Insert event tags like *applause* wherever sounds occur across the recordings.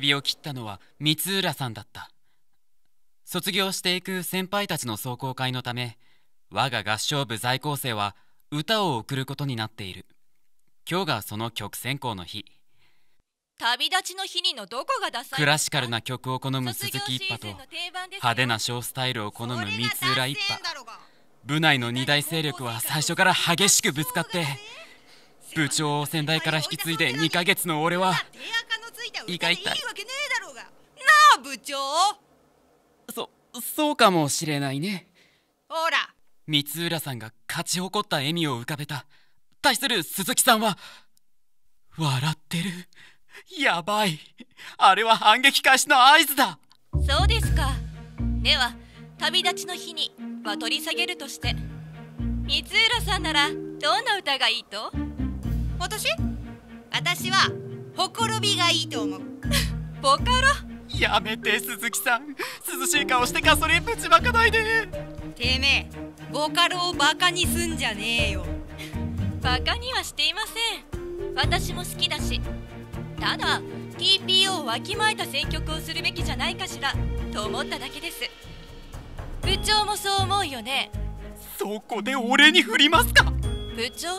かっつの口火を切ったのは三浦さんだった。卒業していく先輩たちの壮行会のため我が合唱部在校生は歌を送ることになっている。今日がその曲選考の日。旅立ちの日にのどこがダサいクラシカルな曲を好む鈴木一派と派手なショースタイルを好む三浦一派。部内の二大勢力は最初から激しくぶつかって部長を先代から引き継いで2ヶ月の俺は胃が痛いなあ部長。そそうかもしれないね。ほら。三浦さんが勝ち誇った笑みを浮かべた。対する鈴木さんは笑ってる。やばい。あれは反撃開始の合図だ。そうですか。では旅立ちの日には取り下げるとして。三浦さんならどんな歌がいいと？私？私はほころびがいいと思う。*laughs* ボカロ。やめて鈴木さん。涼しい顔してガソリンぶちまかないで。てめえボカロをバカにすんじゃねえよ。*laughs* バカにはしていません。私も好きだし。ただ TPO をわきまえた選曲をするべきじゃないかしら。と思っただけです。部長もそう思うよね。そこで俺に振りますか。部長？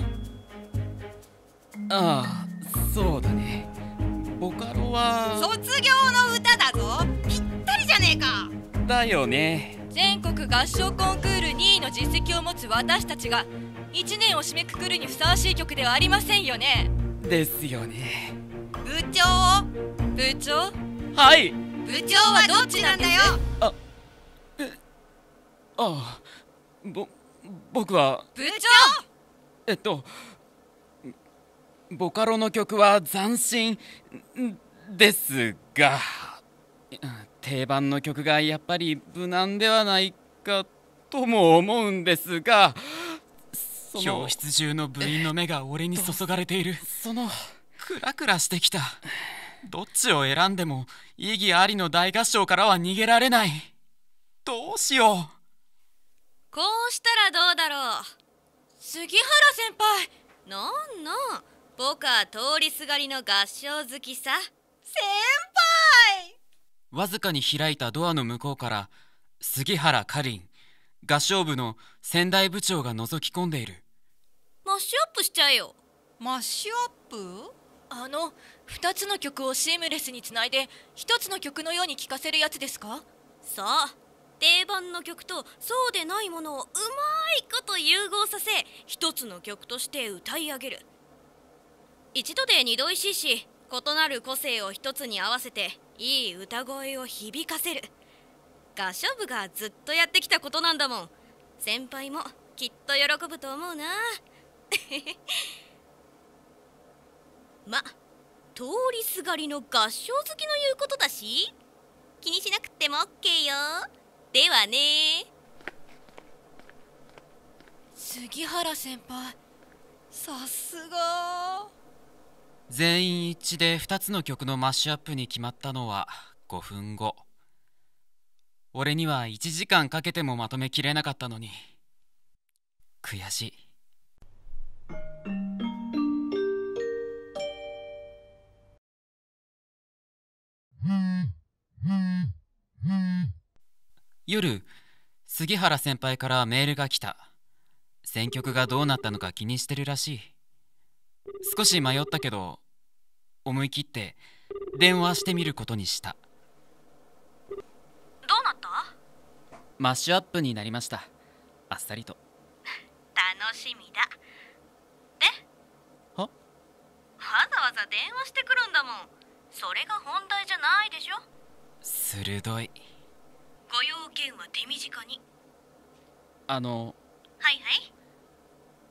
ああそうだねボカロは卒業の歌だぞ。ぴったりじゃねえか。だよね。全国合唱コンクール2位の実績を持つ私たちが1年を締めくくるにふさわしい曲ではありませんよね。ですよね。部長？部長？はい。部長はどっちなんだよ。あえああぼ僕は。部長？えっとボカロの曲は斬新。ですが定番の曲がやっぱり無難ではないかとも思うんですが教室中の部員の目が俺に注がれている。そのクラクラしてきた。どっちを選んでも意義ありの大合唱からは逃げられない。どうしよう。こうしたらどうだろう。杉原先輩なんなん？僕は通りすがりの合唱好きさ。先輩。わずかに開いたドアの向こうから杉原かりん合唱部の仙台部長が覗き込んでいる。マッシュアップしちゃえよ。マッシュアップ？あの2つの曲をシームレスにつないで1つの曲のように聴かせるやつですか？さあ定番の曲とそうでないものをうまいこと融合させ一つの曲として歌い上げる一度で二度おいしいし異なる個性を一つに合わせていい歌声を響かせる。合唱部がずっとやってきたことなんだもん。先輩もきっと喜ぶと思うな。*laughs* ま通りすがりの合唱好きの言うことだし？気にしなくても OK よ。ではね。杉原先輩さすが。全員一致で2つの曲のマッシュアップに決まったのは5分後。俺には1時間かけてもまとめきれなかったのに。悔しい。夜杉原先輩からメールが来た。選曲がどうなったのか気にしてるらしい。少し迷ったけど思い切って電話してみることにした。どうなった？マッシュアップになりました。あっさりと。楽しみだ。で？は？わざわざ電話してくるんだもん。それが本題じゃないでしょ？鋭い。ご用件は手短に。あのはいはい。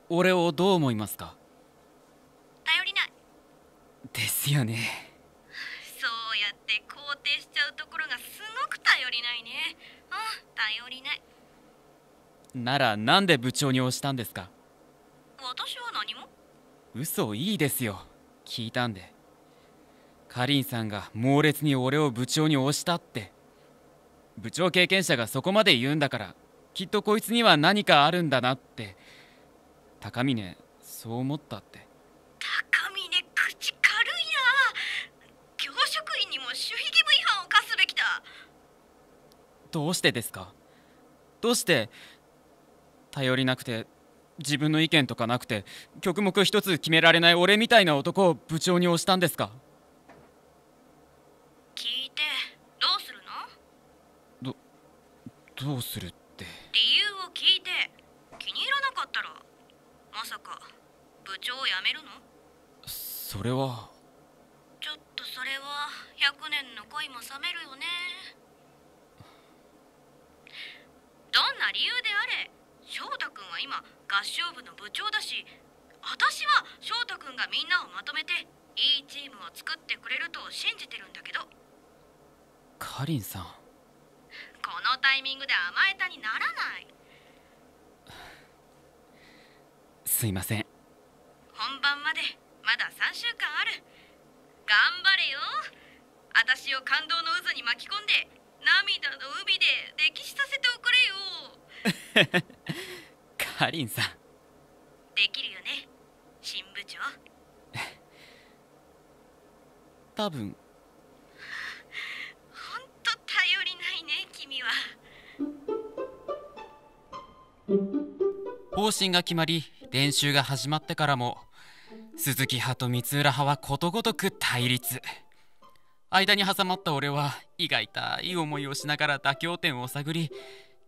俺をどう思いますか？ですよね。そうやって肯定しちゃうところがすごく頼りないね。うん頼りない。ならなんで部長に押したんですか？私は何も？嘘いいですよ。聞いたんで。かりんさんが猛烈に俺を部長に押したって。部長経験者がそこまで言うんだからきっとこいつには何かあるんだなって。高峰そう思ったって高峰口軽いなどうしてですか？どうして頼りなくて自分の意見とかなくて曲目一つ決められない俺みたいな男を部長に押したんですか？聞いてどうするの？どうするって？理由を聞いて気に入らなかったらまさか部長を辞めるの？それは。ちょっとそれは100年の恋も冷めるよねどんな理由であれ翔太君は今合唱部の部長だし私は翔太君がみんなをまとめていいチームを作ってくれると信じてるんだけど。かりんさん。このタイミングで甘えたにならない。すいません。本番までまだ3週間ある。頑張れよ。私を感動の渦に巻き込んで涙の海で歴史させ *laughs* かりんさん。できるよね新部長。*laughs* 多分。*laughs* ほんと頼りないね君は。方針が決まり練習が始まってからも鈴木派と三浦派はことごとく対立。間に挟まった俺は胃が痛い思いをしながら妥協点を探り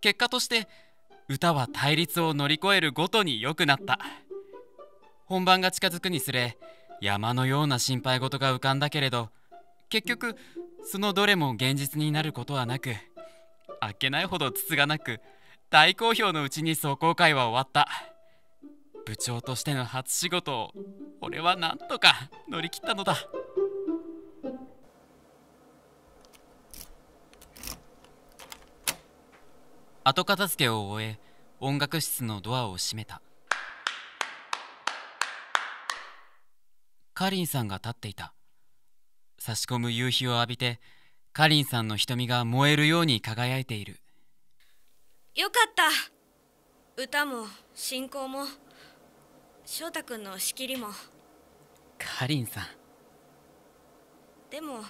結果として歌は対立を乗り越えるごとに良くなった。本番が近づくにつれ山のような心配事が浮かんだけれど結局そのどれも現実になることはなくあっけないほどつつがなく大好評のうちに壮行会は終わった。部長としての初仕事を俺はなんとか乗り切ったのだ。後片付けを終え音楽室のドアを閉めた。かりんさんが立っていた。差し込む夕日を浴びてかりんさんの瞳が燃えるように輝いている。よかった。歌も進行も。翔太君の仕切りも。かりんさん。でも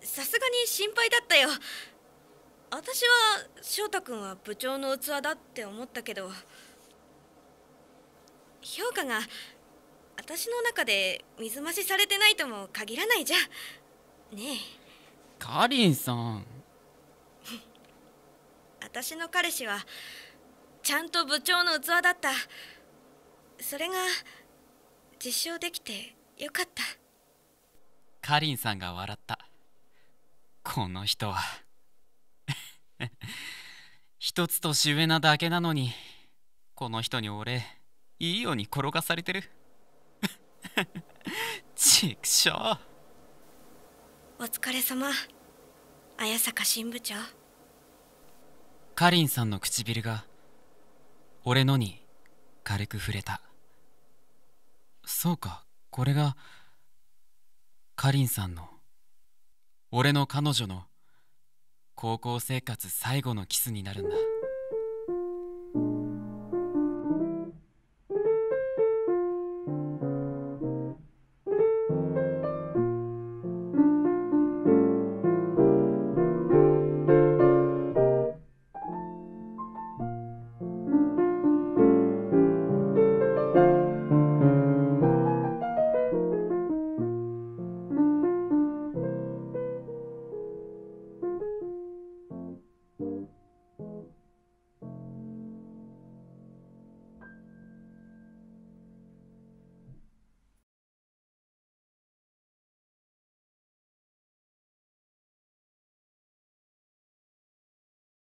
さすがに心配だったよ私は翔太君は部長の器だって思ったけど評価が私の中で水増しされてないとも限らないじゃ。んねえ。かりんさん。私の彼氏はちゃんと部長の器だった。それが実証できてよかった。かりんさんが笑った。この人は *laughs* 一つ年上なだけなのにこの人に俺いいように転がされてる。*laughs* ちくしょう。お疲れ様。綾坂新部長。かりんさんの唇が俺のに軽く触れた。そうかこれがかりんさんの俺の彼女の高校生活最後のキスになるんだ。